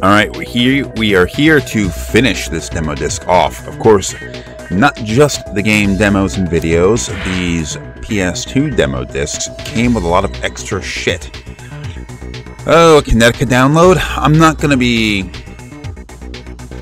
All right, we're here. We are here to finish this demo disc off. Of course, not just the game demos and videos. These PS2 demo discs came with a lot of extra shit. Oh, Kinetica download. I'm not gonna be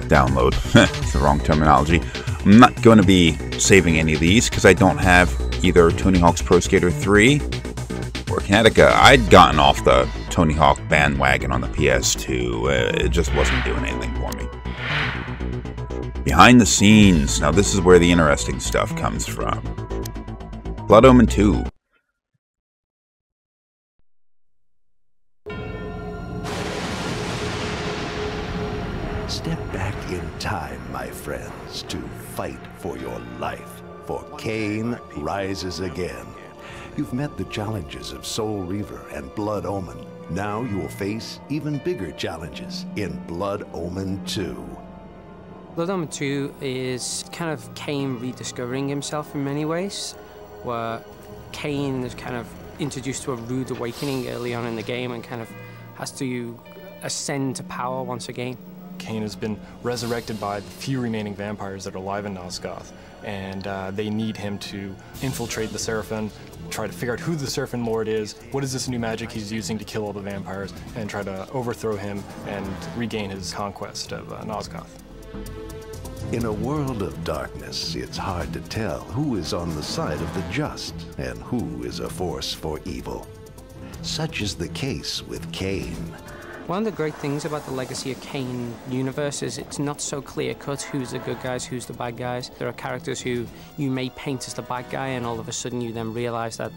download. It's the wrong terminology. I'm not going to be saving any of these because I don't have either Tony Hawk's Pro Skater 3 or Kinetica. I'd gotten off the Tony Hawk bandwagon on the PS2. Uh, it just wasn't doing anything for me. Behind the scenes. Now, this is where the interesting stuff comes from. Blood Omen 2. Step back in time, my friends, to fight for your life. For Kain rises again. You've met the challenges of Soul Reaver and Blood Omen. Now you will face even bigger challenges in Blood Omen 2. Blood Omen 2 is kind of Kain rediscovering himself in many ways, where Kain is kind of introduced to a rude awakening early on in the game and kind of has to ascend to power once again. Kain has been resurrected by the few remaining vampires that are alive in Nosgoth, and uh, they need him to infiltrate the Seraphim, try to figure out who the Seraphim Lord is, what is this new magic he's using to kill all the vampires, and try to overthrow him and regain his conquest of uh, Nosgoth. In a world of darkness, it's hard to tell who is on the side of the just and who is a force for evil. Such is the case with Kain. One of the great things about the Legacy of Kain universe is it's not so clear cut who's the good guys, who's the bad guys. There are characters who you may paint as the bad guy, and all of a sudden you then realize that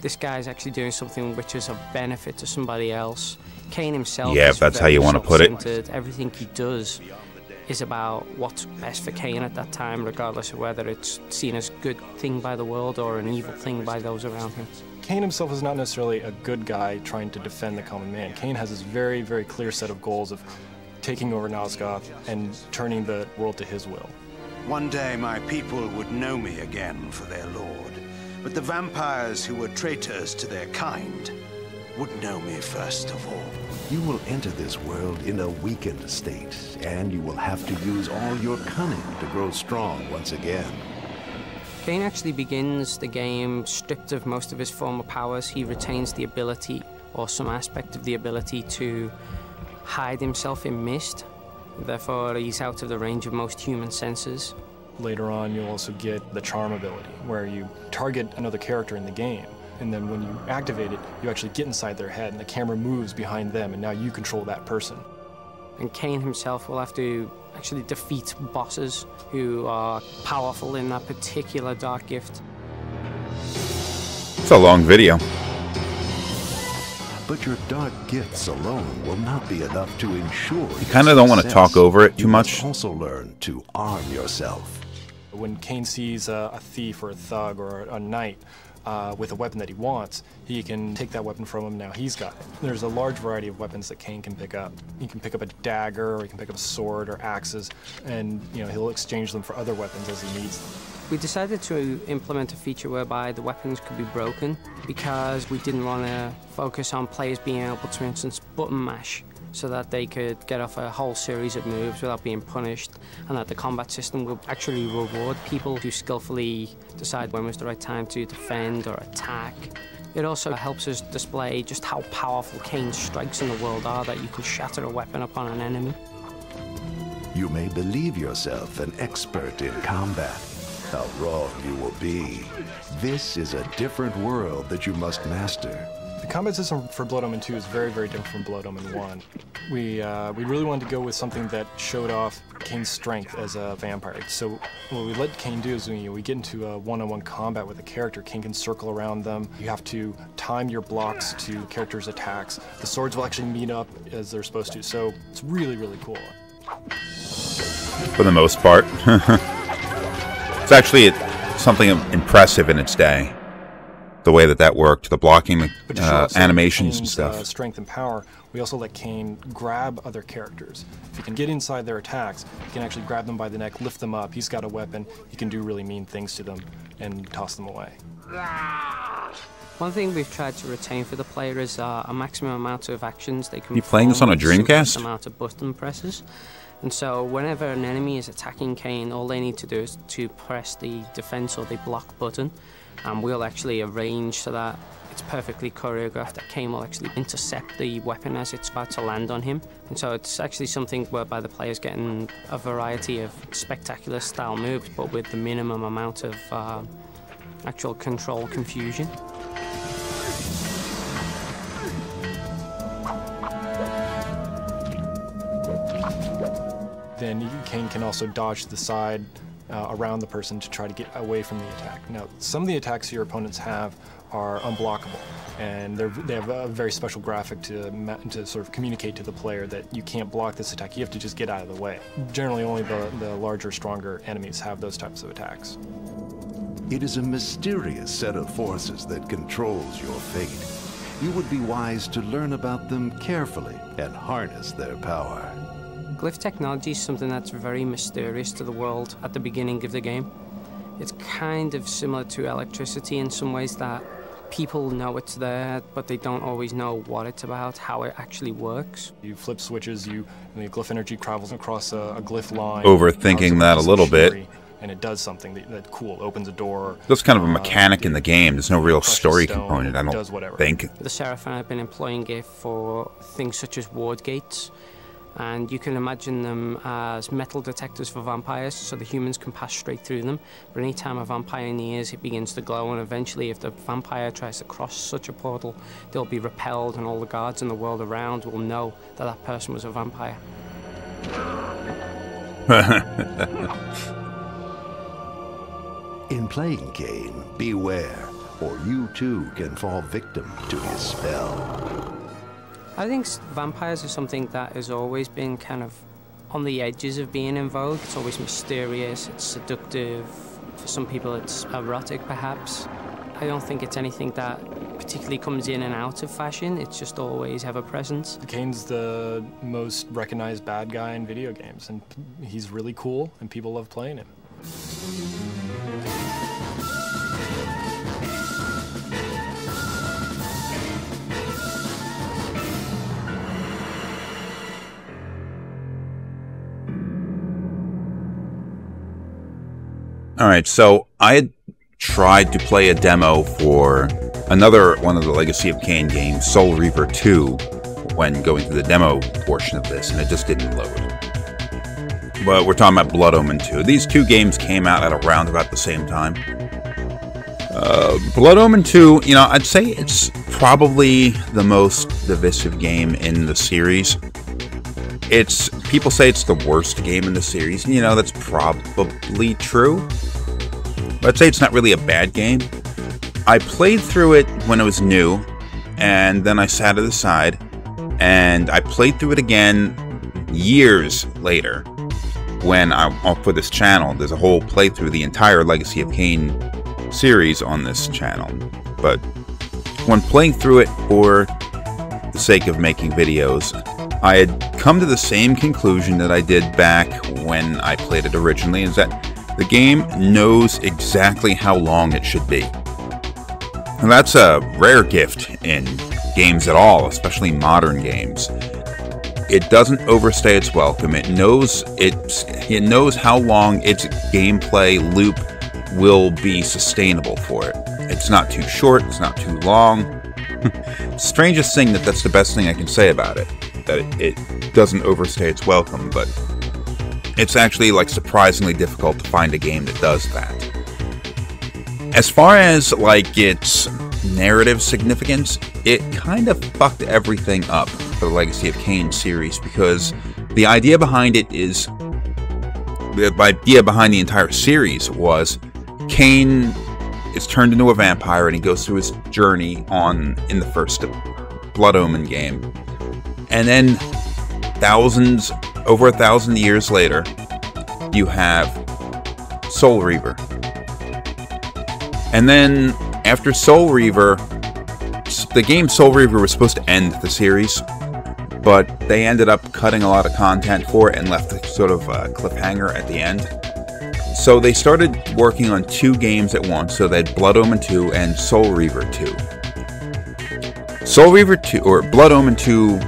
this guy is actually doing something which is of benefit to somebody else. Kain himself. Yeah, if that's how you wanna put it. Everything he does is about what's best for Kain at that time, regardless of whether it's seen as a good thing by the world or an evil thing by those around him. Kain himself is not necessarily a good guy trying to defend the common man. Kain has this very, very clear set of goals of taking over Nosgoth and turning the world to his will. One day my people would know me again for their lord, but the vampires who were traitors to their kind would know me first of all. You will enter this world in a weakened state, and you will have to use all your cunning to grow strong once again. Kain actually begins the game stripped of most of his former powers. He retains the ability, or some aspect of the ability, to hide himself in mist. Therefore, he's out of the range of most human senses. Later on, you'll also get the charm ability, where you target another character in the game. And then when you activate it, you actually get inside their head, and the camera moves behind them, and now you control that person. And Kain himself will have to actually defeat bosses who are powerful in that particular dark gift. It's a long video. But your dark gifts alone will not be enough to ensure. You kinda don't wanna talk over it too much. Also, learn to arm yourself. When Kain sees a, a thief or a thug or a, knight uh, with a weapon that he wants, he can take that weapon from him. Now he's got it. There's a large variety of weapons that Kain can pick up. He can pick up a dagger, or he can pick up a sword or axes, and you know he'll exchange them for other weapons as he needs them. We decided to implement a feature whereby the weapons could be broken because we didn't want to focus on players being able to, for instance, button mash so that they could get off a whole series of moves without being punished and that the combat system would actually reward people who skillfully decide when was the right time to defend or attack. It also helps us display just how powerful Kain's strikes in the world are that you can shatter a weapon upon an enemy. You may believe yourself an expert in combat. How wrong you will be. This is a different world that you must master. The combat system for Blood Omen 2 is very, very different from Blood Omen 1. We, uh, we really wanted to go with something that showed off Kain's strength as a vampire. So what we let Kain do is we, we get into a one-on-one combat with a character. Kain can circle around them. You have to time your blocks to characters' attacks. The swords will actually meet up as they're supposed to. So it's really, really cool. For the most part. it's actually something impressive in its day. The way that that worked, the blocking, But to show uh, off some animations and stuff. Uh, strength and power. We also let Kain grab other characters. If he can get inside their attacks, he can actually grab them by the neck, lift them up. He's got a weapon. He can do really mean things to them and toss them away. One thing we've tried to retain for the player is uh, a maximum amount of actions they can You playing this on a perform with the Dreamcast? simplest amount of button presses. And so whenever an enemy is attacking Kain, all they need to do is to press the defense or the block button, and we'll actually arrange so that it's perfectly choreographed that Kain will actually intercept the weapon as it's about to land on him. And so it's actually something whereby the player's getting a variety of spectacular style moves, but with the minimum amount of uh, actual control confusion. Then Kain can also dodge the side uh, around the person to try to get away from the attack. Now, some of the attacks your opponents have are unblockable, and they have a very special graphic to, to sort of communicate to the player that you can't block this attack, you have to just get out of the way. Generally, only the, the larger, stronger enemies have those types of attacks. It is a mysterious set of forces that controls your fate. You would be wise to learn about them carefully and harness their power. Glyph technology is something that's very mysterious to the world at the beginning of the game. It's kind of similar to electricity in some ways that people know it's there, but they don't always know what it's about, how it actually works. You flip switches, you and the glyph energy travels across a, a glyph line. Overthinking powers that a little bit. And it does something that, that cool, opens a door. That's kind of a uh, mechanic in the game. There's no real story stone, component, I don't does whatever. think. The Seraphim have been employing it for things such as ward gates, and you can imagine them as metal detectors for vampires, so the humans can pass straight through them. But anytime a vampire nears, it begins to glow, and eventually, if the vampire tries to cross such a portal, they'll be repelled, and all the guards in the world around will know that that person was a vampire. In playing Kain, beware, or you too can fall victim to his spell. I think vampires are something that has always been kind of on the edges of being in vogue. It's always mysterious, it's seductive. For some people, it's erotic, perhaps. I don't think it's anything that particularly comes in and out of fashion. It's just always ever present. Kain's the most recognized bad guy in video games, and he's really cool, and people love playing him. All right, so I had tried to play a demo for another one of the Legacy of Kain games, Soul Reaver 2, when going through the demo portion of this, and it just didn't load. But we're talking about Blood Omen 2. These two games came out at around about the same time. Uh, Blood Omen 2, you know, I'd say it's probably the most divisive game in the series. It's people say it's the worst game in the series. and, You know, that's probably true. But I'd say it's not really a bad game. I played through it when it was new, and then I sat it aside, and I played through it again years later when I'm off for this channel. There's a whole playthrough the entire Legacy of Kain series on this channel. But when playing through it for the sake of making videos, I had come to the same conclusion that I did back when I played it originally, is that the game knows exactly how long it should be. And that's a rare gift in games at all, especially modern games. It doesn't overstay its welcome. It knows it's it knows how long its gameplay loop will be sustainable for it. It's not too short, it's not too long. Strangest thing that that's the best thing I can say about it. That it, it doesn't overstay its welcome, but it's actually like surprisingly difficult to find a game that does that. As far as like its narrative significance, it kind of fucked everything up for the Legacy of Kain series because the idea behind it is the idea behind the entire series was Kain is turned into a vampire and he goes through his journey on in the first Blood Omen game. And then thousands over a thousand years later, you have Soul Reaver. And then after Soul Reaver, the game Soul Reaver was supposed to end the series, but they ended up cutting a lot of content for it and left sort of a cliffhanger at the end. So they started working on two games at once. So they had Blood Omen 2 and Soul Reaver 2. Soul Reaver 2 or Blood Omen 2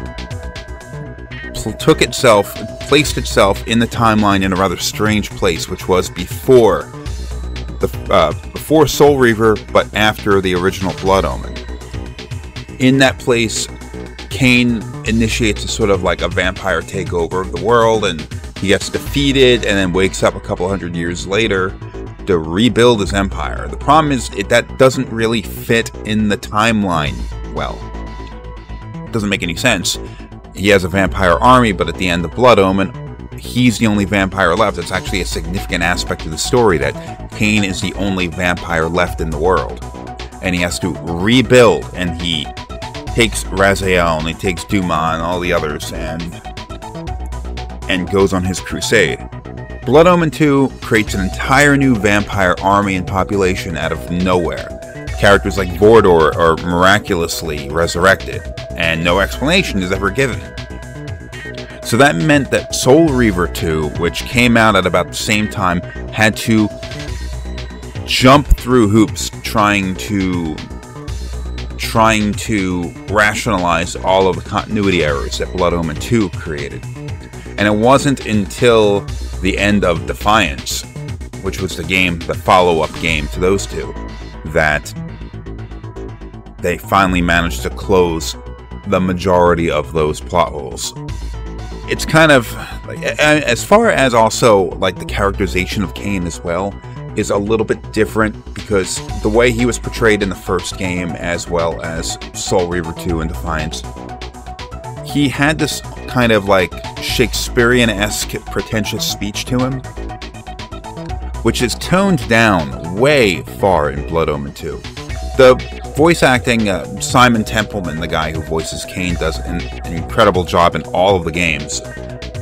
took itself, placed itself in the timeline in a rather strange place, which was before the uh, before Soul Reaver, but after the original Blood Omen. In that place, Kain initiates a sort of like a vampire takeover of the world, and he gets defeated, and then wakes up a couple hundred years later to rebuild his empire. The problem is it, that doesn't really fit in the timeline well. It doesn't make any sense. He has a vampire army, but at the end of Blood Omen, he's the only vampire left. It's actually a significant aspect of the story that Kain is the only vampire left in the world. And he has to rebuild, and he takes Raziel, and he takes Dumah, and all the others, and and goes on his crusade. Blood Omen 2 creates an entire new vampire army and population out of nowhere. Characters like Vorador are miraculously resurrected, and no explanation is ever given. So that meant that Soul Reaver 2, which came out at about the same time, had to jump through hoops trying to trying to rationalize all of the continuity errors that Blood Omen 2 created. And it wasn't until the end of Defiance, which was the game, the follow up game to those two, that they finally managed to close the majority of those plot holes. It's kind of, as far as also like the characterization of Kain as well, is a little bit different because the way he was portrayed in the first game, as well as Soul Reaver 2 and Defiance, he had this kind of like Shakespearean esque pretentious speech to him, which is toned down way far in Blood Omen 2. The voice acting, uh, Simon Templeman, the guy who voices Kain, does an, incredible job in all of the games.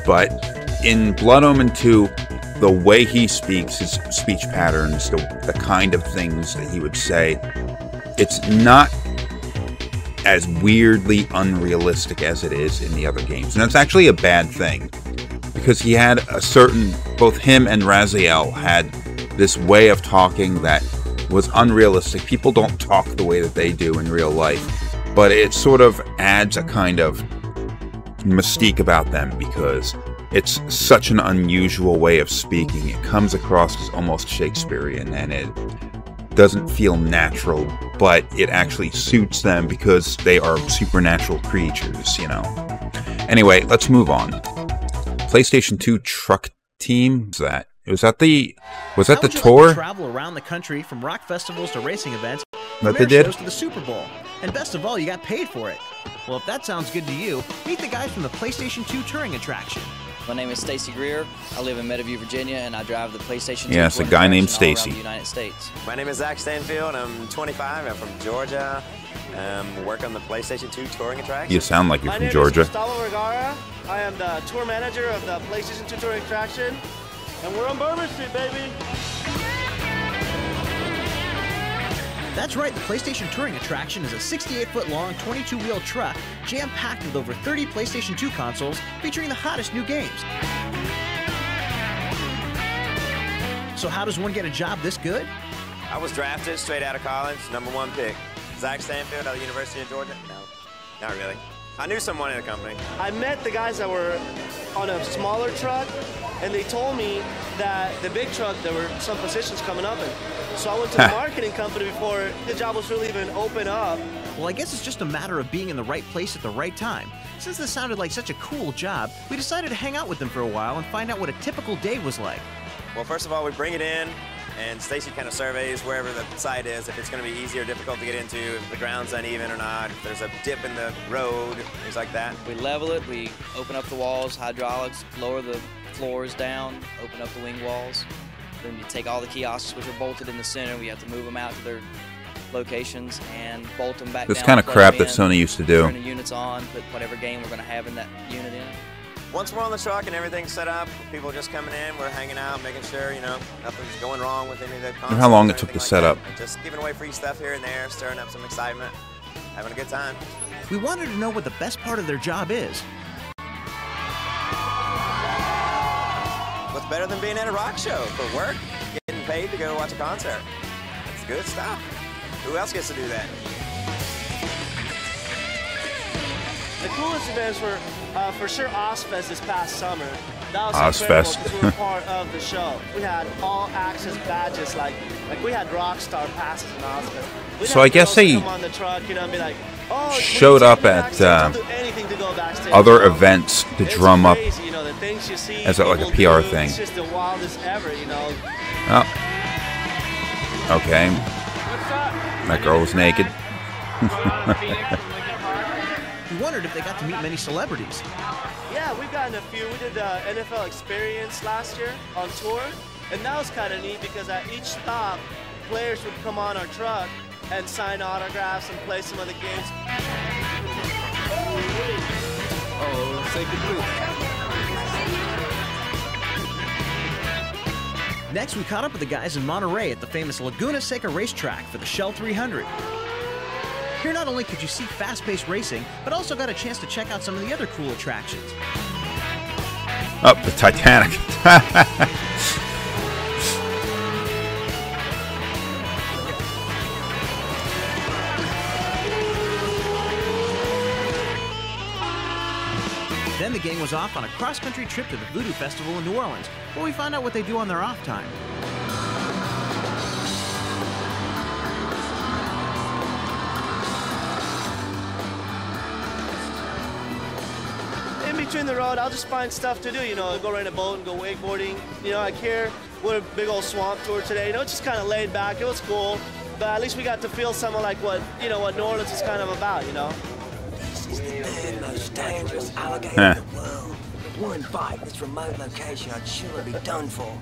But in Blood Omen 2, the way he speaks, his speech patterns, the, the kind of things that he would say, it's not as weirdly unrealistic as it is in the other games. And that's actually a bad thing because he had a certain, both him and Raziel had this way of talking that was unrealistic. People don't talk the way that they do in real life, but it sort of adds a kind of mystique about them because it's such an unusual way of speaking. It comes across as almost Shakespearean and it doesn't feel natural, but it actually suits them because they are supernatural creatures, you know. Anyway, let's move on. PlayStation 2 truck team is that? Was that the was that How the tour Like to travel around the country from rock festivals to racing events, that they did? shows to the Super Bowl, and best of all, you got paid for it. Well, if that sounds good to you, meet the guys from the PlayStation 2 touring attraction. My name is Stacy Greer. I live in Meadowview, Virginia, and I drive the PlayStation 2 Yeah, it's a guy named attraction all around Stacy. the United States. My name is Zach Stanfield. I'm 25. I'm from Georgia. Um, work on the PlayStation 2 touring attraction. You sound like you're My from name Georgia. is Gustavo Vergara. I am the tour manager of the PlayStation 2 Touring Attraction. And we're on Bourbon Street, baby. That's right, the PlayStation Touring Attraction is a 68 foot long, 22 wheel truck jam packed with over 30 PlayStation 2 consoles featuring the hottest new games. So, how does one get a job this good? I was drafted straight out of college, number one pick. Zach Stanfield out of the University of Georgia? No, not really. I knew someone in the company. I met the guys that were on a smaller truck, and they told me that the big truck, there were some positions coming up. And so I went to the marketing company before the job was really even open up. Well, I guess it's just a matter of being in the right place at the right time. Since this sounded like such a cool job, we decided to hang out with them for a while and find out what a typical day was like. Well, first of all, we bring it in, and Stacy kind of surveys wherever the site is, if it's going to be easy or difficult to get into, if the ground's uneven or not, if there's a dip in the road, things like that. We level it, we open up the walls, hydraulics, lower the floors down, open up the wing walls. Then you take all the kiosks, which are bolted in the center, we have to move them out to their locations and bolt them back This down, kind of crap them that in, Sony used to do. Turn the units on, put whatever game we're going to have in that unit in. Once we're on the truck and everything's set up, people just coming in, we're hanging out, making sure, you know, nothing's going wrong with any of the consoles how long it took to like set that. up. Just giving away free stuff here and there, stirring up some excitement, having a good time. We wanted to know what the best part of their job is. Better than being at a rock show for work? Getting paid to go watch a concert. It's good stuff. Who else gets to do that? The coolest events were uh, for sure Ozzfest this past summer. That was Ozzfest. incredible 'cause we were part of the show. We had all access badges, like like we had rock star passes in Ozzfest. We'd So I guess girls they come on the truck, you know, and be like, oh, showed up at, uh, anything to go other events to It's drum up crazy, you know, the things you see as like a PR do, thing. It's just the wildest ever, you know. Oh. Okay. That girl was naked. We wondered if they got to meet many celebrities. Yeah, we've gotten a few. We did the NFL Experience last year on tour, and that was kind of neat because at each stop, players would come on our truck and sign autographs and play some of the games. Oh, say Next, we caught up with the guys in Monterey at the famous Laguna Seca racetrack for the Shell 300. Here, not only could you see fast paced racing, but also got a chance to check out some of the other cool attractions. Up the Titanic. Then the gang was off on a cross country trip to the Voodoo Festival in New Orleans, where we found out what they do on their off time. In between the road, I'll just find stuff to do. You know, go rent a boat and go wakeboarding. You know, like here, we're a big old swamp tour today. You know, it's just kind of laid back. It was cool, but at least we got to feel something like what you know what New Orleans is kind of about. You know. Dangerous alligator Huh. in the world. With one bite, this remote location, I'd surely be done for.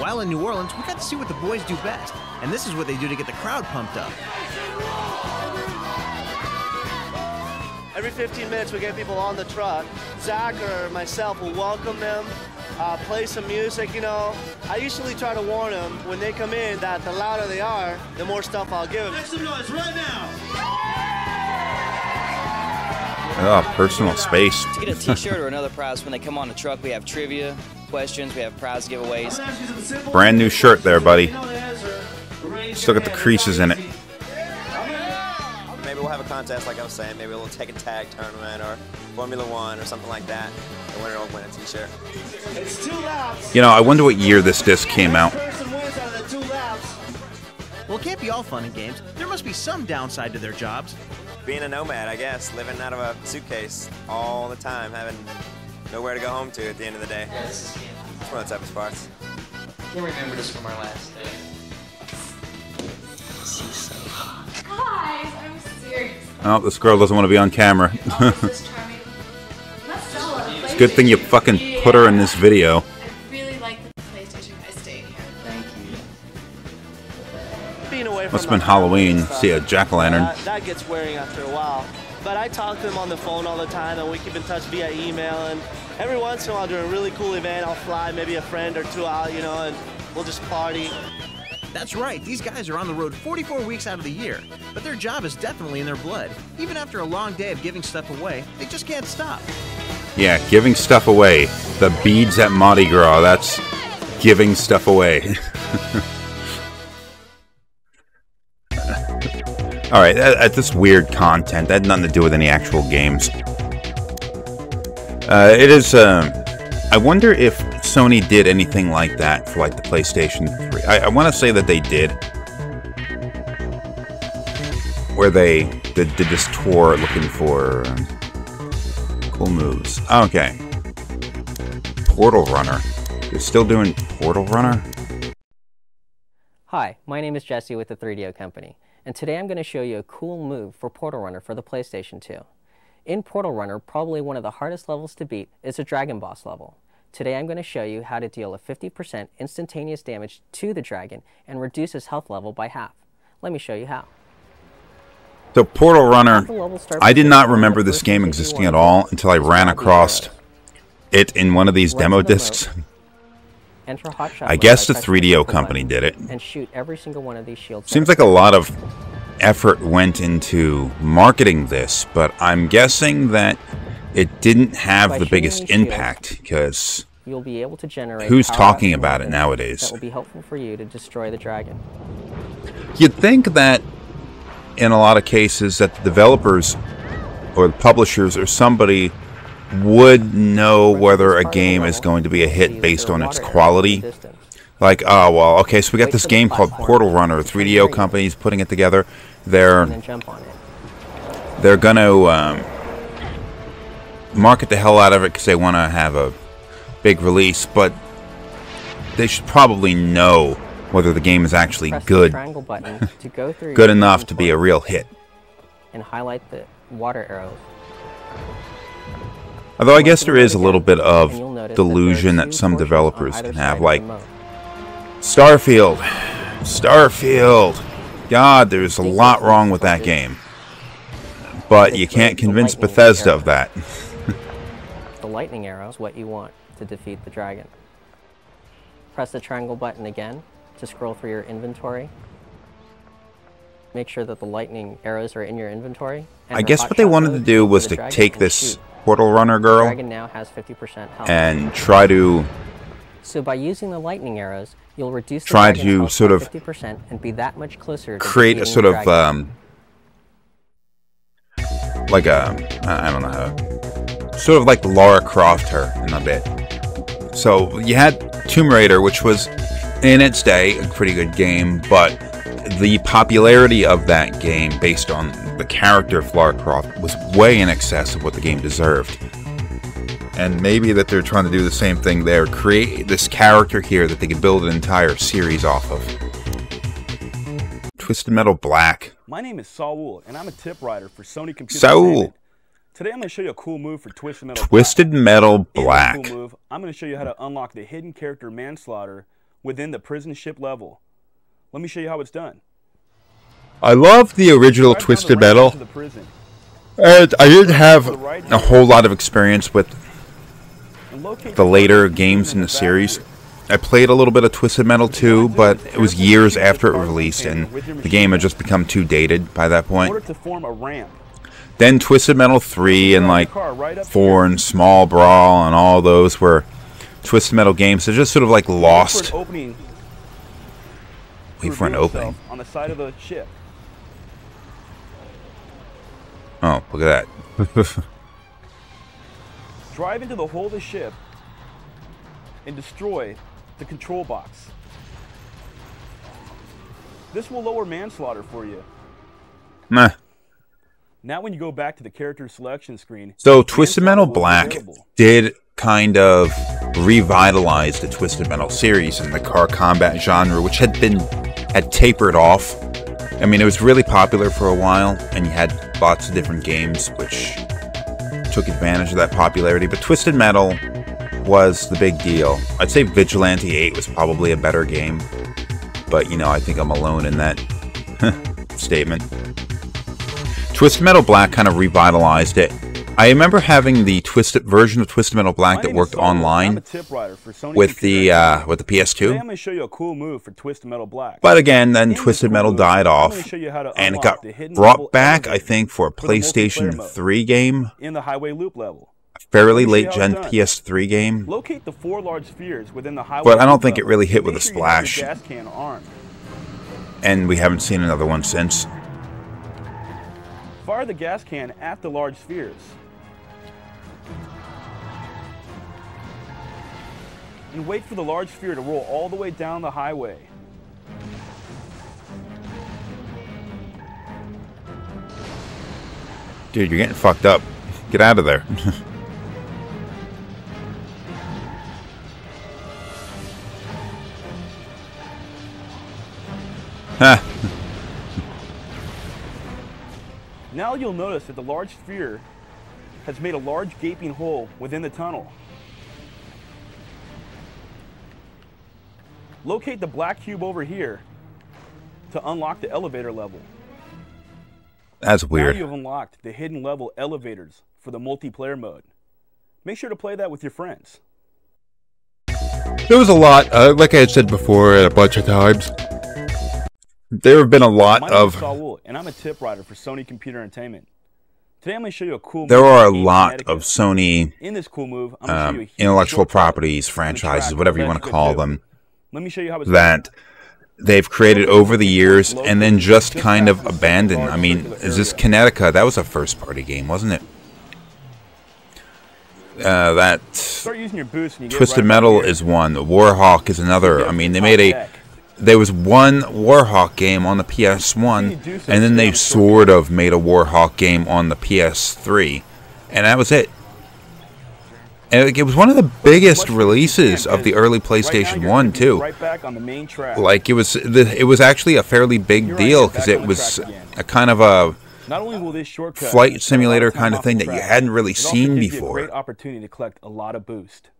While in New Orleans, we got to see what the boys do best, and this is what they do to get the crowd pumped up. Every 15 minutes, we get people on the truck. Zach or myself will welcome them, uh, play some music. You know, I usually try to warn them when they come in that the louder they are, the more stuff I'll give them. Make some noise right now. Oh, personal space. To get a T-shirt or another prize when they come on the truck, we have trivia questions, we have prize giveaways. Brand new shirt there, buddy. Still got the creases in it. Maybe we'll have a contest, like I was saying. Maybe a little Tekken Tag Tournament or Formula One or something like that. The winner will win a T-shirt. It's two laps. You know, I wonder what year this disc came out. Person wins out of the two laps. Well, it can't be all fun and games. There must be some downside to their jobs. Being a nomad, I guess, living out of a suitcase all the time, having nowhere to go home to at the end of the day. Yes. It's one of the toughest parts. Can't remember this from our last day. She's so hot. Guys, I'm serious. Oh, this girl doesn't want to be on camera. This charming. Let's sell a it's a good thing you fucking put her in this video. I really like the PlayStation guys staying here. Thank you. Being away from Must have been Halloween. See a jack-o'-lantern. uh, that gets wearing after a while. But I talk to them on the phone all the time, and we keep in touch via email. And every once in a while, during a really cool event, I'll fly maybe a friend or two out, you know, and we'll just party. That's right, these guys are on the road 44 weeks out of the year, but their job is definitely in their blood. Even after a long day of giving stuff away, they just can't stop. Yeah, giving stuff away. The beads at Mardi Gras, that's giving stuff away. Alright, that, that's just weird content. That had nothing to do with any actual games. Uh, it is, um, I wonder if Sony did anything like that for, like, the PlayStation 3. I, I want to say that they did. Where they did, did this tour looking for um, cool moves. Okay. Portal Runner. You're still doing Portal Runner? Hi, my name is Jesse with the 3DO Company, and today I'm going to show you a cool move for Portal Runner for the PlayStation 2. In Portal Runner, probably one of the hardest levels to beat is the Dragon Boss level. Today I'm going to show you how to deal a 50% instantaneous damage to the dragon and reduce his health level by half. Let me show you how. So Portal Runner, I did not remember this game existing at all until I ran across it in one of these demo discs. Enter Hotshot I guess the 3DO company did it. And shoot every single one of these shields. Seems like a lot of effort went into marketing this, but I'm guessing that it didn't have the biggest impact because you'll be able to generate. Who's talking about it nowadays? That will be helpful for you to destroy the dragon. You'd think that in a lot of cases that the developers or the publishers or somebody would know whether a game is going to be a hit based on its quality. Like, oh, well, okay, so we got this game called Portal Runner. 3DO company's putting it together. They're And then jump on it. they're going to um, market the hell out of it because they want to have a big release, but they should probably know whether the game is actually Press good, triangle button to go through good enough to be a real hit. and highlight the water arrows. Although I guess there is a little bit of And that delusion that some developers can have, like. Starfield. Starfield. God, there's a lot wrong with that game. But you can't convince Bethesda of that. Lightning arrow is what you want to defeat the dragon. Press the triangle button again to scroll through your inventory. Make sure that the lightning arrows are in your inventory. and I guess what they wanted to do was to take this. Portal Runner girl now has 50% health. and try to So by using the lightning arrows, you'll reduce the Try to sort of 50% and be that much closer to create a sort of um like a I don't know how sort of like Lara Croft her in a bit. So you had Tomb Raider, which was in its day a pretty good game, but the popularity of that game based on the character of Lara Croft was way in excess of what the game deserved. And maybe that they're trying to do the same thing there, create this character here that they could build an entire series off of. Twisted Metal Black. My name is Saul, and I'm a tip writer for Sony Computer Saul. Today I'm going to show you a cool move for Twisted Metal Twisted Metal Black. In Black. cool move, I'm going to show you how to unlock the hidden character Manslaughter within the prison ship level. Let me show you how it's done. I love the original the Twisted Metal. the prison. And I didn't have a whole lot of experience with the later games in the series. I played a little bit of Twisted Metal 2, but it was years after it released, and the game had just become too dated by that point. in order to form a ramp. Then Twisted Metal 3 and like 4 and Small Brawl and all those were Twisted Metal games. They're just sort of like lost. For an opening Wait for an opening. on the side of the ship. Oh, look at that. Drive into the hull of the ship and destroy the control box. This will lower manslaughter for you. Meh. Now when you go back to the character selection screen, So Twisted Metal manslaughter will be Black did kind of revitalize the Twisted Metal series and the car combat genre, which had been had tapered off. I mean, it was really popular for a while, and you had lots of different games which took advantage of that popularity. But Twisted Metal was the big deal. I'd say Vigilante 8 was probably a better game, but you know, I think I'm alone in that statement. Twisted Metal Black kind of revitalized it. I remember having the twisted version of Twisted Metal Black that worked Saul, and I'm a online tip writer for Sony with the uh, with the PS2. going to show you a cool move for Twisted Metal Black. But again, then Twisted Metal died off, gonna show you how to and it got the hidden level brought back, I think, for a for the multiplayer PlayStation mode 3 game, in the highway loop level. fairly Let me show late gen. PS3 game. Locate the four large spheres within the highway But I don't think it really hit with a sure you have your splash. gas can armed. and we haven't seen another one since. Fire the gas can at the large spheres. And wait for the large sphere to roll all the way down the highway. Dude, you're getting fucked up. Get out of there. Ha. Now you'll notice that the large sphere has made a large gaping hole within the tunnel. Locate the black cube over here to unlock the elevator level. That's Now weird. you've unlocked the hidden level elevators for the multiplayer mode. Make sure to play that with your friends. There was a lot, uh, like I had said before a bunch of times. There have been a lot My name is of Saul, and I'm a tip writer for Sony Computer Entertainment. Today I'm going to show you a cool there are a lot of Sony In this cool move, I'm um, you a huge intellectual properties, franchises, whatever you want to call them, Let me show you how that they've created over the years and then just kind of abandoned. I mean, is this Kinetica? That was a first party game, wasn't it? Uh, that Start using your boost and you get Twisted Metal is one. Warhawk is another. I mean, they made a. There was one Warhawk game on the PS1, and then they sort of made a Warhawk game on the PS3, and that was it. And it- was one of the biggest releases of the early PlayStation One too. Right on the main track. Like it was, the, it was actually a fairly big deal because it was a kind of a Not only will this shortcut flight get a lot of simulator kind of thing that you hadn't really seen gives you a before. great opportunity to collect a lot of boost.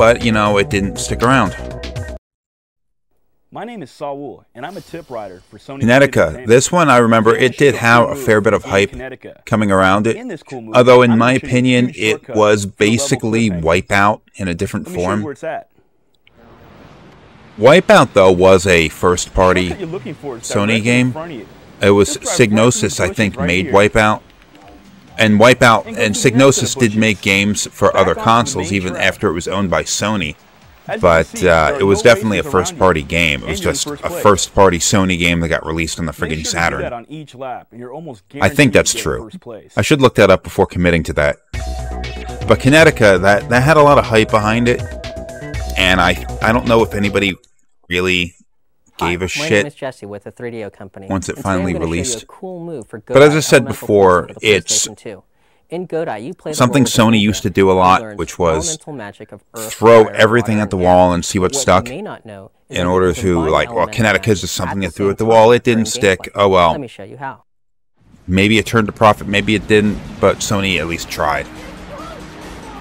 But you know, it didn't stick around. My name is Saul, and I'm a tip writer for Sony. Kinetica. This one I remember it did have a fair bit of hype coming around it. Although in my opinion it was basically Wipeout in a different Let me show you form. where it's at. Wipeout though was a first party What you're looking for is Sony game. front of you. It was Just drive right through the Psygnosis I think made. Wipeout. And Wipeout And go and through the rest of Psygnosis the did make games for other consoles even after it was owned by Sony. As you can But uh, it was definitely a first party game. It was just a first party Sony game that got released on the friggin' Saturn. on each lap, and you're almost I think that's true. I should look that up before committing to that. But Kinetica, that that had a lot of hype behind it, and I I don't know if anybody really gave a My shit. name is Jesse with the 3DO company. once it and finally gonna show you released. a cool move for But as I said before, Force for the it's In Godai, you play something Sony used to do a lot, which was magic of earth, throw everything at the wall and see what What stuck. may not know In order to like, well, Kinetica is just something you threw at the wall. It didn't stick. Oh well. Let me show you how. Maybe it turned a profit, maybe it didn't, but Sony at least tried.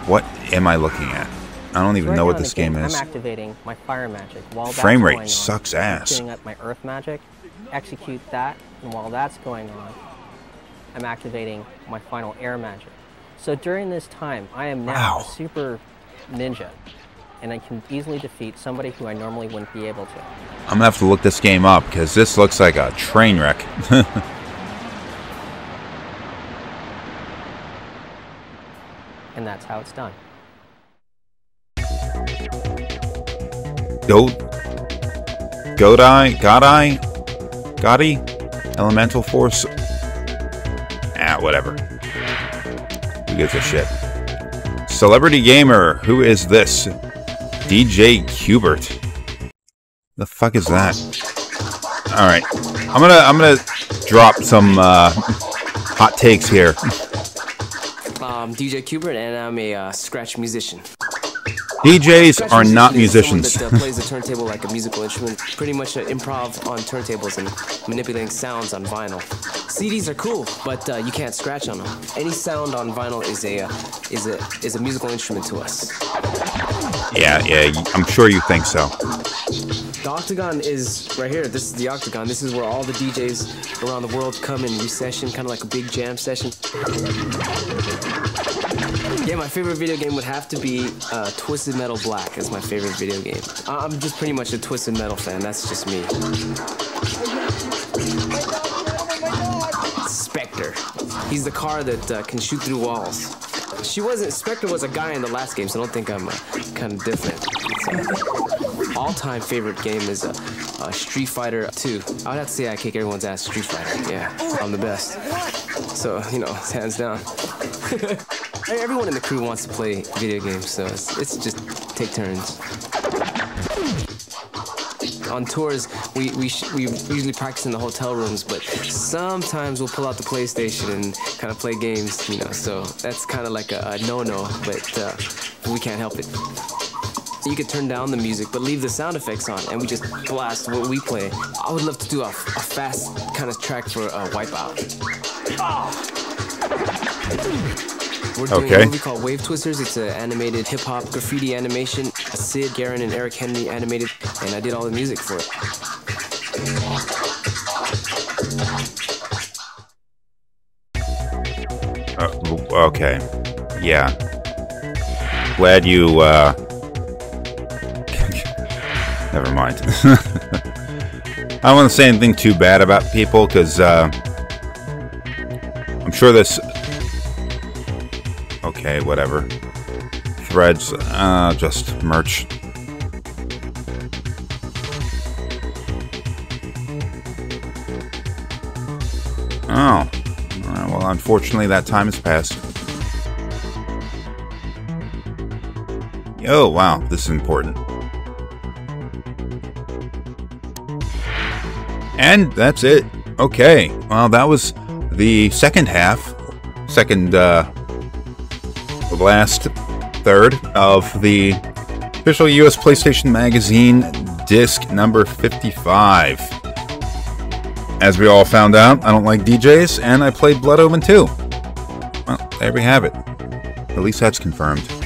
What am I looking at? I don't even Right know now what this game, game is. I'm activating my fire magic while that's Frame rate going on. sucks ass. Queuing up my earth magic, execute that, and while that's going on, I'm activating my final air magic. So during this time, I am now Wow. a super ninja, and I can easily defeat somebody who I normally wouldn't be able to. I'm gonna have to look this game up because this looks like a train wreck. And that's how it's done. Go, Godai, Godai, Gotti, Elemental Force. Ah, whatever. Who gives a shit? Celebrity gamer, who is this? DJ Qbert. The fuck is that? All right, I'm gonna I'm gonna drop some uh, hot takes here. Um, DJ Qbert, and I'm a uh, scratch musician. DJs are not musicians. that uh, plays the turntable like a musical instrument, pretty much uh, improv on turntables and manipulating sounds on vinyl. CDs are cool, but uh, you can't scratch on them. Any sound on vinyl is a uh, is a is a musical instrument to us. Yeah, yeah, I'm sure you think so. The Octagon is right here. This is the Octagon. This is where all the DJs around the world come and recession, kind of like a big jam session. Yeah, my favorite video game would have to be uh, Twisted Metal Black. Is my favorite video game. I- I'm just pretty much a Twisted Metal fan. That's just me. Spectre. He's the car that uh, can shoot through walls. She wasn't. Spectre was a guy in the last game, so I don't think I'm uh, kind of different. All-time favorite game is uh, uh, Street Fighter 2. I would have to say I kick everyone's ass. Street Fighter. Yeah, I'm the best. So you know, hands down. Everyone in the crew wants to play video games, so it's, it's just take turns. On tours, we, we, we usually practice in the hotel rooms, but sometimes we'll pull out the PlayStation and kind of play games, you know, so that's kind of like a, a no-no, but uh, we can't help it. You could turn down the music, but leave the sound effects on, and we just blast what we play. I would love to do a, a fast kind of track for uh, Wipeout. We're doing Okay. a movie called Wave Twisters. It's an animated hip hop graffiti animation. Syd, Garon, and Eric Henry animated, and I did all the music for it. Uh, okay. Yeah. Glad you, uh... Never mind. I don't want to say anything too bad about people, because, uh... I'm sure this... Okay, whatever. Threads, uh, just merch. Oh. well, unfortunately, that time has passed. Oh, wow, this is important. And that's it. Okay, well, that was the second half, second, uh, last third of the official US PlayStation Magazine disc number 55. As we all found out, I don't like DJs, and I played Blood Omen 2. Well, there we have it. At least that's confirmed.